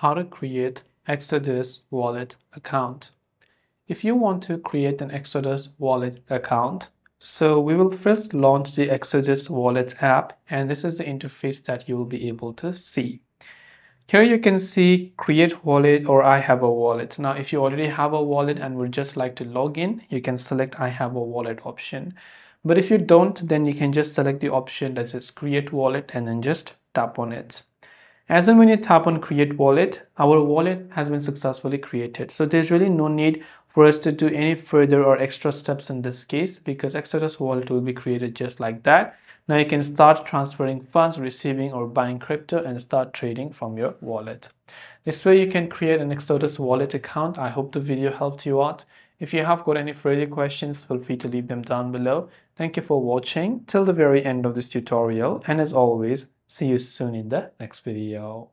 how to create Exodus wallet account. If you want to create an Exodus wallet account, so we will first launch the Exodus wallet app and this is the interface that you will be able to see. Here you can see create wallet or I have a wallet. Now if you already have a wallet and would just like to log in, you can select I have a wallet option. But if you don't, then you can just select the option that says create wallet and then just tap on it. As and when you tap on create wallet, our wallet has been successfully created. So there's really no need for us to do any further or extra steps in this case because Exodus wallet will be created just like that. Now you can start transferring funds, receiving or buying crypto and start trading from your wallet. This way you can create an Exodus wallet account. I hope the video helped you out. If you have got any further questions, feel free to leave them down below. Thank you for watching till the very end of this tutorial and as always, See you soon in the next video.